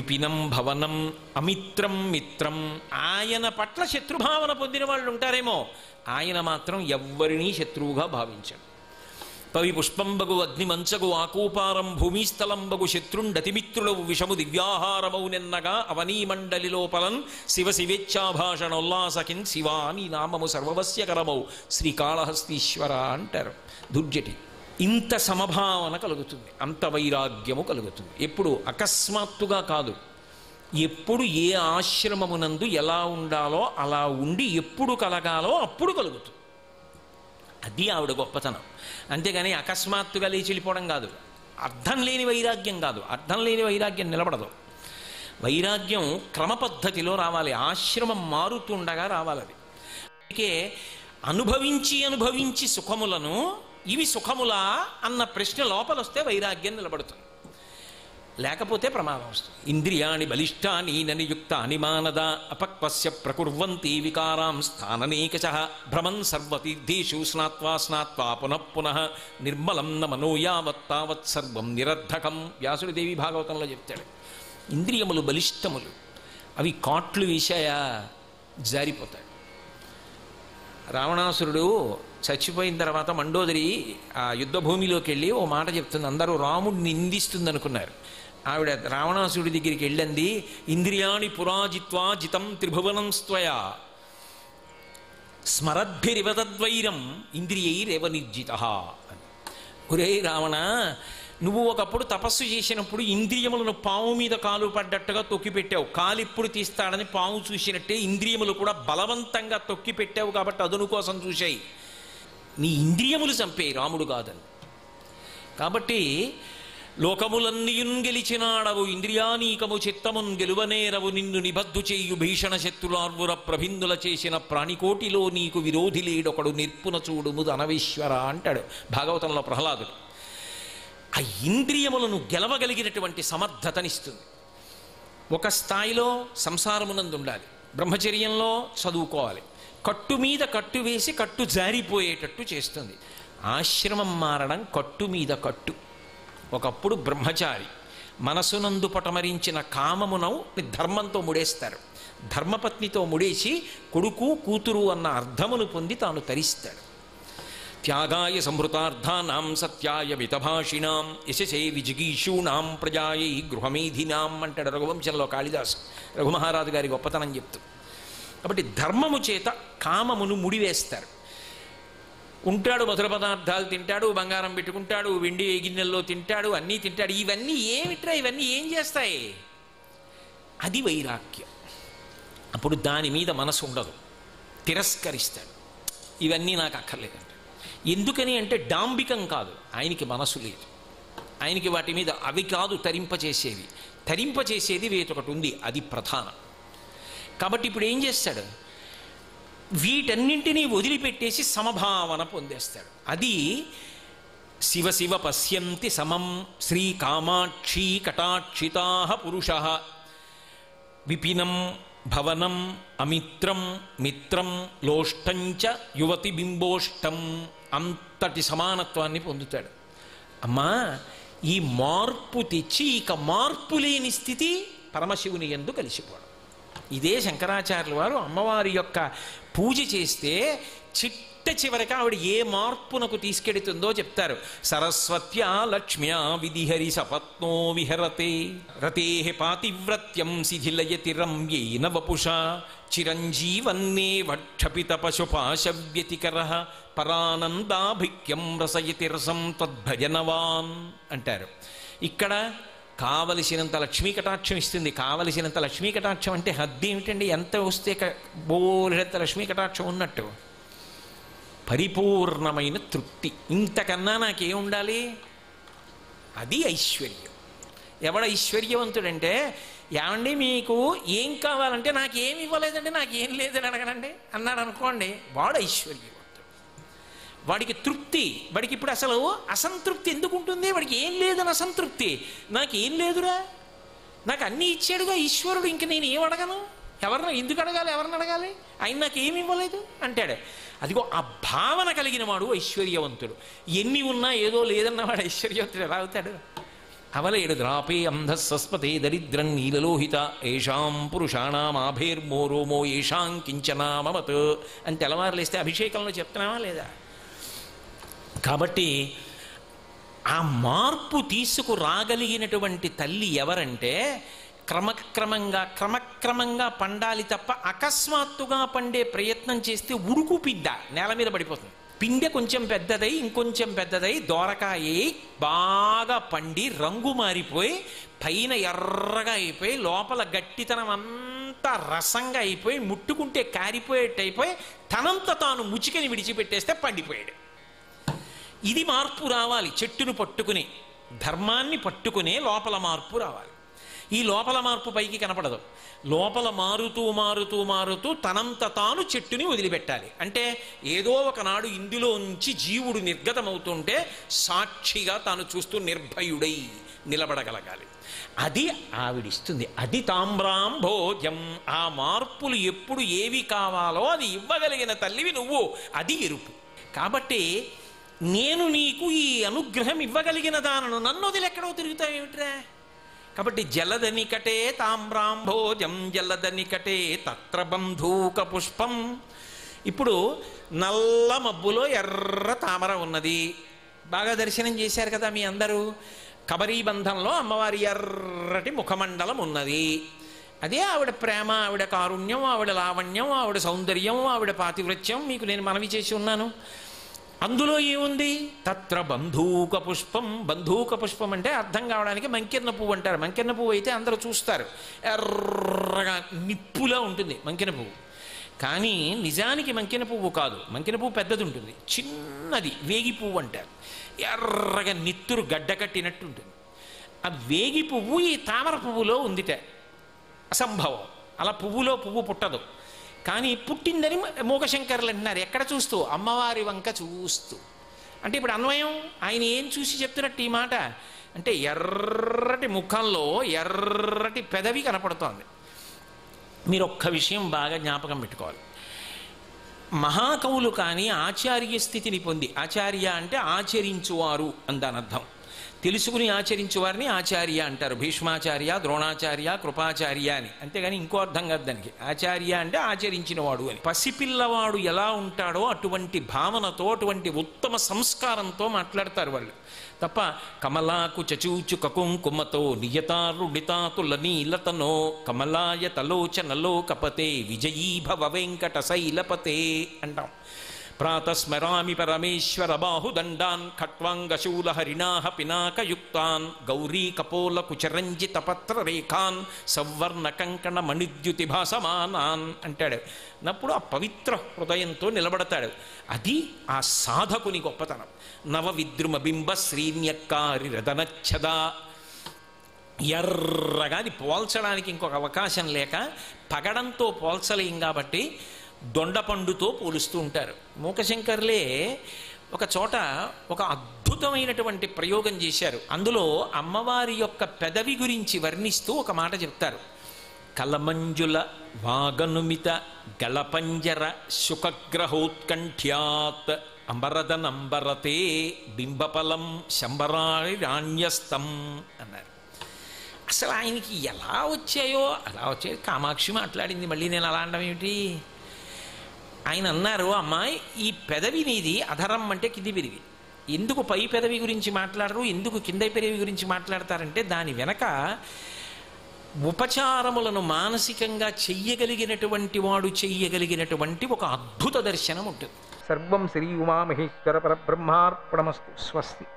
విపినం భవనం అమిత్రం మిత్రం. ఆయన పట్ల శత్రుభావన పొందిన వాళ్ళు ఉంటారేమో ఆయన మాత్రం ఎవ్వరినీ శత్రువుగా భావించాడు. పవి పుష్పంబగు అగ్నిమంచగు ఆకూపారం భూమిస్థలంబగు శత్రుండతిమిత్రులవు విషము దివ్యాహారమౌ నిన్నగా అవనీమండలి లోపలన్ శివ శివేచ్ఛాభాషణోల్లాసకిన్ శివా నీ నామము సర్వవస్యకరమౌ శ్రీకాళహస్తీశ్వర అంటారు. దుర్జటి ఇంత సమభావన కలుగుతుంది అంత వైరాగ్యము కలుగుతుంది. ఎప్పుడు అకస్మాత్తుగా కాదు. ఎప్పుడు ఏ ఆశ్రమమునందు ఎలా ఉండాలో అలా ఉండి ఎప్పుడు కలగాలో అప్పుడు కలుగుతుంది. అది ఆవిడ గొప్పతనం. అంతేగాని అకస్మాత్తుగా లేచి వెళ్ళిపోవడం కాదు. అర్థం లేని వైరాగ్యం కాదు. అర్థం లేని వైరాగ్యం నిలబడదు. వైరాగ్యం క్రమపద్ధతిలో రావాలి. ఆశ్రమం మారుతుండగా రావాలి అది అందుకే అనుభవించి అనుభవించి సుఖములను ఇవి సుఖములా అన్న ప్రశ్న లోపలొస్తే వైరాగ్యం నిలబడుతుంది. లేకపోతే ప్రమాదం వస్తుంది. ఇంద్రియాణి బలిష్టాని ననియుక్తాని మానద అపక్వస్య ప్రకుర్వంతి వికారాం స్థాననేకచ భ్రమన్ సర్వతీర్థీషు స్నాత్వా స్నాత్వా పునః పునః నిర్మలం న మనో సర్వం నిరర్ధకం. వ్యాసుడి దేవి భాగవతంలో చెప్తాడు. ఇంద్రియములు బలిష్టములు. అవి కాట్లు వేశాయా జారిపోతాయి. రావణాసురుడు చచ్చిపోయిన తర్వాత మండోదరి ఆ యుద్ధభూమిలోకి వెళ్ళి ఓ మాట చెప్తుంది. అందరూ రాముడిని నిందిస్తుంది అనుకున్నారు ఆవిడ రావణాసుడి దగ్గరికి వెళ్ళింది ఇంద్రియాణి పురాజిత్వా జితం త్రిభువనం స్వయ స్మరద్భిరివతద్వైరం ఇంద్రియైరేవ నిర్జిత అని. ఒరే రావణ నువ్వు ఒకప్పుడు తపస్సు చేసినప్పుడు ఇంద్రియములను పాము మీద కాలు పడ్డట్టుగా తొక్కిపెట్టావు కాలు ఎప్పుడు తీస్తాడని పాము చూసినట్టే ఇంద్రియములు కూడా బలవంతంగా తొక్కి పెట్టావు కాబట్టి అదును కోసం చూశాయి. నీ ఇంద్రియములు చంపే రాముడు కాదని. కాబట్టి లోకములన్నీయున్ గెలిచినాడవు ఇంద్రియానీకము చిత్తమున్ గెలువనేరవు నిన్ను నిబద్ధు చేయు భీషణ శత్రులార్వుర ప్రభిందుల చేసిన ప్రాణికోటిలో నీకు విరోధి లేడొకడు నిర్పున చూడుము ధనవేశ్వర అంటాడు భాగవతంలో ప్రహ్లాదుడు. ఆ ఇంద్రియములను గెలవగలిగినటువంటి సమర్థతనిస్తుంది. ఒక స్థాయిలో సంసారమునందు ఉండాలి బ్రహ్మచర్యంలో చదువుకోవాలి కట్టు మీద కట్టు వేసి కట్టు జారిపోయేటట్టు చేస్తుంది. ఆశ్రమం మారడం కట్టు మీద కట్టు. ఒకప్పుడు బ్రహ్మచారి మనసునందు పటమరించిన కామమునవు ధర్మంతో ముడేస్తారు. ధర్మపత్నితో ముడేసి కొడుకు కూతురు అన్న అర్థమును పొంది తాను తరిస్తాడు. త్యాగాయ సంహృతార్థానాం సత్యాయ మితభాషిణాం యశసే విజిగీషూణాం ప్రజాయై గృహమేధినాం అంటాడు రఘువంశంలో కాళిదాసు. రఘుమహారాజు గారి గొప్పతనం చెప్తూ. కాబట్టి ధర్మము చేత కామమును ముడివేస్తారు. ఉంటాడు మధుర పదార్థాలు తింటాడు బంగారం పెట్టుకుంటాడు వెండి గిన్నెల్లో తింటాడు అన్నీ తింటాడు. ఇవన్నీ ఏమిట్రా? ఇవన్నీ ఏం చేస్తాయి? అది వైరాగ్యం. అప్పుడు దాని మీద మనసు ఉండదు. తిరస్కరిస్తాడు. ఇవన్నీ నాకు అక్కర్లేదంట. ఎందుకని అంటే డాంబికం కాదు. ఆయనకి మనసు లేదు. ఆయనకి వాటి మీద అవి కాదు తరింపచేసేవి. తరింపచేసేది వేతొకటి ఉంది. అది ప్రధానం. కాబట్టి ఇప్పుడు ఏం చేస్తాడు? వీటన్నింటినీ వదిలిపెట్టేసి సమభావన పొందేస్తాడు. అది శివ శివ పశ్యంతి సమం శ్రీ కామాక్షి కటాక్షితా పురుష. విపినం భవనం అమిత్రం మిత్రం లోష్టంచ యువతి బింబోష్టం అంతటి సమానత్వాన్ని పొందుతాడు. అమ్మా ఈ మార్పు తెచ్చి ఇక మార్పు లేని స్థితి పరమశివుని ఎందు కలిసిపోవడం. ఇదే శంకరాచార్యుల వారు అమ్మవారి యొక్క పూజ చేస్తే చిట్ట చివరికి ఆవిడ ఏ మార్పునకు తీసుకెడుతుందో చెప్తారు. సరస్వత్యా లక్ష్మ్యా విధిహరి సపత్నో విహరతే రతే పాతివ్రత్యం శిథిలయతి రమ్యేన వపుష చిరంజీవన్నే వక్షపిత పశుపాశవ్యతికర పరానందాభిక్యం రసయతి రసం తద్భజనవాన్ అంటారు. ఇక్కడ కావలసినంత లక్ష్మీ కటాక్షం ఇస్తుంది. కావలసినంత లక్ష్మీ కటాక్షం అంటే హద్దు ఏమిటండి? ఎంత వస్తే క- బోలెడంత లక్ష్మీ కటాక్షం ఉన్నట్టు. పరిపూర్ణమైన తృప్తి. ఇంతకన్నా నాకేం ఉండాలి? అది ఐశ్వర్యం. ఎవడ ఐశ్వర్యవంతుడంటే ఏమండి మీకు ఏం కావాలంటే నాకు ఇవ్వలేదండి నాకు ఏం లేదని అడగనండి? అన్నాడు అనుకోండి వాడు ఐశ్వర్యం వాడికి తృప్తి వాడికి ఇప్పుడు అసలు అసంతృప్తి ఎందుకు ఉంటుంది? వాడికి ఏం లేదని అసంతృప్తి. నాకు ఏం లేదురా? నాకు అన్నీ ఇచ్చాడుగా ఈశ్వరుడు ఇంక నేను ఏం అడగను? ఎవరిని ఎందుకు అడగాలి? ఎవరిని అడగాలి? ఆయన నాకు ఏమి ఇవ్వలేదు? అంటాడు. అదిగో ఆ భావన కలిగిన వాడు ఐశ్వర్యవంతుడు. ఎన్ని ఉన్నా ఏదో లేదన్నవాడు ఐశ్వర్యవంతుడు ఎలా అవుతాడు? అవలేడు ద్రాపే అంధస్వస్పతే దరిద్రం నీలలోహిత ఏషాం పురుషాణామాభేర్మోరోమో ఏషాం కించనామవత్ అని తెల్లవారులేస్తే అభిషేకంలో చెప్తున్నావా లేదా? కాబట్టి ఆ మార్పు తీసుకురాగలిగినటువంటి తల్లి ఎవరంటే క్రమక్రమంగా క్రమక్రమంగా పండాలి తప్ప అకస్మాత్తుగా పండే ప్రయత్నం చేస్తే ఉడుకు పిద్ద నేల మీద పడిపోతుంది. పిండె కొంచెం పెద్దదై ఇంకొంచెం పెద్దదై దోరకాయ బాగా పండి రంగు మారిపోయి పైన ఎర్రగా అయిపోయి లోపల గట్టితనం అంతా రసంగా అయిపోయి ముట్టుకుంటే కారిపోయేట్టు అయిపోయి తనంత తాను ముచికని విడిచిపెట్టేస్తే పండిపోయాడు. ఇది మార్పు రావాలి. చెట్టును పట్టుకుని ధర్మాన్ని పట్టుకునే లోపల మార్పు రావాలి. ఈ లోపల మార్పు పైకి కనపడదు. లోపల మారుతూ మారుతూ మారుతూ తనంత తాను చెట్టుని వదిలిపెట్టాలి. అంటే ఏదో ఒకనాడు ఇందులో నుంచి జీవుడు నిర్గతమవుతుంటే సాక్షిగా తాను చూస్తూ నిర్భయుడై నిలబడగలగాలి. అది ఆవిడిస్తుంది. అది తామ్రాం భోజం ఆ మార్పులు ఎప్పుడు ఏవి కావాలో అది ఇవ్వగలిగిన తల్లివి నువ్వు. అది ఎరుపు. కాబట్టి నేను నీకు ఈ అనుగ్రహం ఇవ్వగలిగిన దానను నన్ను వదిలెక్కడో తిరుగుతావేమిట్రా కాబట్టి జలదనికటే తామ్రాంభోజం జలదనికటే తత్ర బంధూక పుష్పం ఇప్పుడు నల్ల మబ్బులో ఎర్ర తామర ఉన్నది. బాగా దర్శనం చేశారు కదా మీ అందరూ? కబరీబంధంలో అమ్మవారి ఎర్రటి ముఖమండలం ఉన్నది. అదే ఆవిడ ప్రేమ ఆవిడ కారుణ్యం ఆవిడ లావణ్యం ఆవిడ సౌందర్యం ఆవిడ పాతివృత్యం మీకు నేను మనవి చేసి ఉన్నాను. అందులో ఏముంది? తత్ర బంధూక పుష్పం. బంధూక పుష్పం అంటే అర్థం కావడానికి మంకెన్న పువ్వు అంటారు. మంకెన్న పువ్వు అయితే అందరూ చూస్తారు. ఎర్రగా నిప్పులా ఉంటుంది మంకిన పువ్వు. కానీ నిజానికి మంకిన పువ్వు కాదు. మంకిన పువ్వు పెద్దది ఉంటుంది. చిన్నది వేగి పువ్వు అంటారు. ఎర్రగా నిత్తురు గడ్డ కట్టినట్టు ఉంటుంది. ఆ వేగి పువ్వు ఈ తామర పువ్వులో ఉందిట. అసంభవం. అలా పువ్వులో పువ్వు పుట్టదు. కానీ పుట్టిందని మూకశంకర్లు అంటున్నారు. ఎక్కడ చూస్తూ? అమ్మవారి వంక చూస్తూ. అంటే ఇప్పుడు అన్వయం ఆయన ఏం చూసి చెప్తున్నట్టు ఈ మాట? అంటే ఎర్రటి ముఖంలో ఎర్రటి పెదవి కనపడుతోంది. మీరు ఒక్క విషయం బాగా జ్ఞాపకం పెట్టుకోవాలి. మహాకవులు కానీ ఆచార్య స్థితిని పొంది ఆచార్య అంటే ఆచరించువారు అందానర్థం తెలుసుకుని ఆచరించువారిని ఆచార్య అంటారు. భీష్మాచార్య ద్రోణాచార్య కృపాచార్య అని. అంతేగాని ఇంకో అర్థం కాదు దానికి. ఆచార్య అంటే ఆచరించినవాడు అని. పసిపిల్లవాడు ఎలా ఉంటాడో అటువంటి భావనతో అటువంటి ఉత్తమ సంస్కారంతో మాట్లాడతారు వాళ్ళు. తప్ప కమలాకు చచూచు కకుంకుమతో నియతారుడితాతుల నీలతనో కమలాయ తలోచనలో కపతే విజయీభవ వెంకట శైలపతే అంటాం. ప్రాతస్మరామి పరమేశ్వర బాహుదండాన్ ఖట్వాంగశూల హరిణాహ పినాకయుక్తాన్ గౌరీ కపోల కుచరంజిత పత్ర రేఖాన్ సవర్ణ కంకణ మణిద్యుతి భాసమానాన్ అంటాడు. నప్పుడు ఆ పవిత్ర హృదయంతో నిలబడతాడు. అది ఆ సాధకుని గొప్పతనం. నవ విద్రుమ బింబ శ్రీన్యక్కారి రదనచ్చదా ఎర్రగా అది పోల్చడానికి ఇంకొక అవకాశం లేక పగడంతో పోల్చలేం కాబట్టి దొండపండుతో పోలుస్తూ ఉంటారు. మూకశంకర్లే ఒక చోట ఒక అద్భుతమైనటువంటి ప్రయోగం చేశారు. అందులో అమ్మవారి యొక్క పెదవి గురించి వర్ణిస్తూ ఒక మాట చెప్తారు. కలమంజుల వాగనుమిత గళపంజర శుకగ్రహోత్కంఠ్యాత్ అంబరదనంబరతే బింబఫలం శంబరాణి రాణ్యస్తం అన్నారు. అసలు ఆయనకి ఎలా వచ్చాయో అలా వచ్చాయి. కామాక్షి మాట్లాడింది. మళ్ళీ నేను అలా అనడం ఏమిటి? ఆయన అన్నారు అమ్మాయి ఈ పెదవి నీది అధరం అంటే కింది పెరిగి ఎందుకు పై పెదవి గురించి మాట్లాడరు? ఎందుకు కింద పెదవి గురించి మాట్లాడతారంటే దాని వెనక ఉపచారములను మానసికంగా చెయ్యగలిగినటువంటి వాడు చెయ్యగలిగినటువంటి ఒక అద్భుత దర్శనం ఉంటుంది సర్వం శ్రీ ఉమామహేశ్వర పరబ్రహ్మార్పణమస్తు. స్వస్తి.